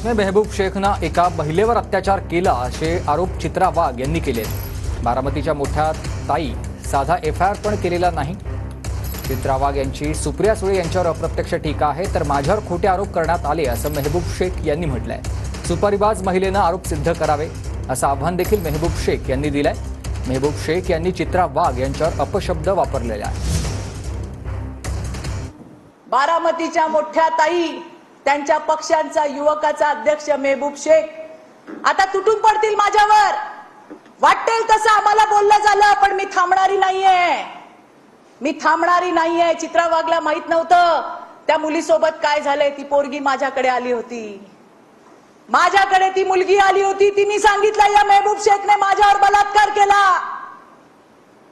बातमी मेहबूब शेखनं एका महिलेवर अत्याचार केला असे आरोप चित्रा वाघ यांनी केले बारामतीच्या मोठ्या ताई साधा एफ आय आर पण केलेला नाही. चित्रा वाघ यांची सुप्रिया सुळे यांच्यावर अप्रत्यक्ष टीका आहे तर माझ्यावर खोटे आरोप करण्यात आले असं मेहबूब शेख यांनी म्हटलंय. सुपारीबाज महिलेनं आरोप सिद्ध करावे असं आव्हान देखील मेहबूब शेख यांनी दिलंय. मेहबूब शेख यांनी चित्रा वाघ यांच्यावर अपशब्द वापरलेला आहे. बारामतीच्या मोठ्या ताई त्यांच्या पक्षांचा युवकाचा अध्यक्ष मेहबूब शेख. आता तुटून पडतील माझ्यावर. वाटेल तसं आम्हाला बोललं झालं पण मी थांबणारी नाहीये. मी थांबणारी नाहीये. चित्रा वाघला माहीत नव्हतं त्या मुलीसोबत काय झालंय. ती पोरगी माझ्याकडे आली होती. माझ्याकडे ती मुलगी आली होती. तिने सांगितलं या मेहबूब शेखने माझ्यावर बलात्कार केला.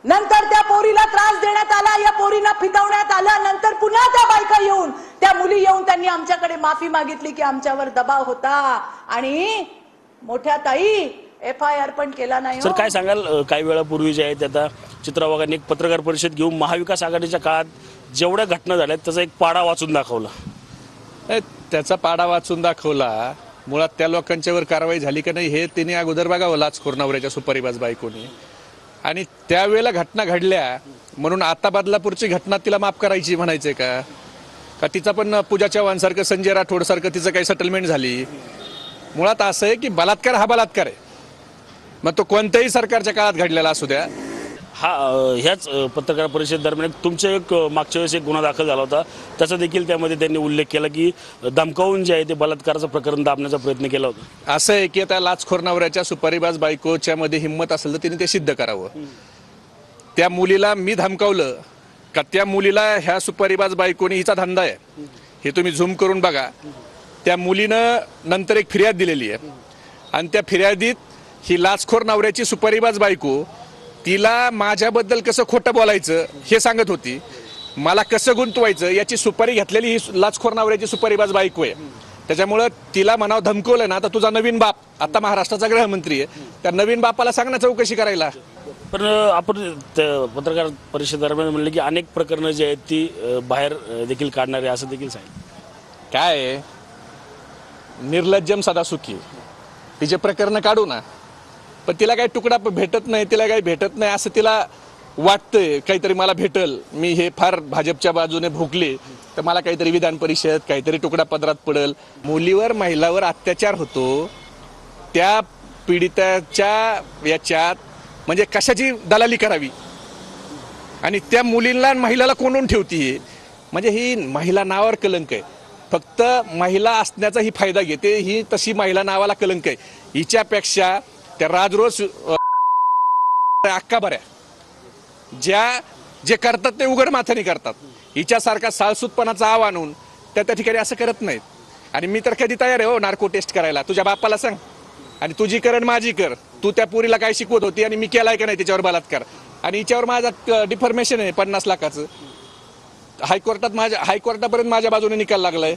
नंतर त्या पोरीला त्रास देण्यात आला. या पोरीला फितवण्यात आला. नंतर पुन्हा त्या बायका येऊन त्या मुली येऊन त्यांनी आमच्याकडे माफी मागितली की आमच्यावर दबाव होता. आणि मोठ्या ताई एफ आय आर पण केला नाही सर हो. काय सांगाल? काही वेळापूर्वी जे आहेत आता चित्रा वाघांनी एक पत्रकार परिषद घेऊन महाविकास आघाडीच्या काळात जेवढ्या घटना झाल्या त्याचा एक पाडा वाचून दाखवला. त्याचा पाडा वाचून दाखवला. मुळात त्या लोकांच्यावर कारवाई झाली का नाही हे तिने अगोदर बघावं लाचखोर नवऱ्याच्या सुपारीबाज बायकोनी. आणि त्यावेळेला घटना घडल्या म्हणून आता बदलापूरची घटना तिला माफ करायची म्हणायचंय का? का तिचा पण पूजा चव्हाणसारखं संजय राठोडसारखं तिचं काही सेटलमेंट झाली. मुळात असं आहे की बलात्कार हा बलात्कार आहे. मग तो कोणत्याही सरकारच्या काळात घडलेला असू द्या. हा ह्याच पत्रकार परिषद दरम्यान तुमच्या एक मागच्या वेळेस एक गुन्हा दाखल झाला होता. त्याचा देखील त्यामध्ये त्यांनी उल्लेख केला की धमकावून जे आहे ते बलात्काराचं प्रकरण दाबण्याचा प्रयत्न केला होता. असं आहे की त्या लाचखोर नवऱ्याच्या सुपारीबाज बायकोच्या मध्ये हिंमत असेल तर तिने ते सिद्ध करावं. त्या मुलीला मी धमकावलं का त्या मुलीला ह्या सुपारीबाज बायकोनी हिचा धंदा आहे. हे तुम्ही झूम करून बघा. त्या मुलीनं नंतर एक फिर्याद दिलेली आहे. आणि त्या फिर्यादीत ही लाचखोर नवऱ्याची सुपारीबाज बायको तिला माझ्याबद्दल कसं खोटं बोलायचं हे सांगत होती. मला कसं गुंतवायचं याची सुपारी घेतलेली ही लाचखोर नवऱ्याची सुपारीबाज बायको आहे. त्याच्यामुळं तिला म्हणावं धमकवलं ना आता तुझा नवीन बाप आता महाराष्ट्राचा गृहमंत्री आहे. त्या नवीन बापाला सांग ना चौकशी करायला. पण आपण पत्रकार परिषद दरम्यान म्हणलं की अनेक प्रकरणं जी आहेत ती बाहेर देखील काढणार आहे असं देखील सांगितलं. काय निर्लज्जम सदा सुखी तिचे प्रकरण काढू ना पण तिला काही तुकडा भेटत नाही तिला काही भेटत नाही असं तिला वाटतंय काहीतरी मला भेटल मी हे फार भाजपच्या बाजूने भोगले तर मला काहीतरी विधान परिषद काहीतरी तुकडा पदरात पडल. मुलीवर महिलावर अत्याचार होतो त्या पीडिताच्या याच्यात म्हणजे कशाची दलाली करावी? आणि त्या मुलींना महिलाला कोणून ठेवतीये म्हणजे ही महिला नावावर कलंक आहे. फक्त महिला असण्याचा ही फायदा घेते ही तशी महिला नावाला कलंक आहे. हिच्यापेक्षा त्या राजरोज अक्का बऱ्या. ज्या जे करतात ते उघड माथ्याने करतात. हिच्यासारखा साळसूतपणाचा आव आणून त्या त्या ठिकाणी असं करत नाहीत. आणि मी तर कधी तयार आहे हो नार्को टेस्ट करायला. तुझ्या बापाला सांग. आणि तुझी कर आणि माझी कर. तू त्या पुरीला काय शिकवत होती आणि मी केलाय का नाही त्याच्यावर बलात्कार. आणि हिच्यावर माझा डिफॉर्मेशन आहे पन्नास लाखाचं. हायकोर्टात माझ्या हायकोर्टापर्यंत माझ्या बाजूने निकाल लागलाय.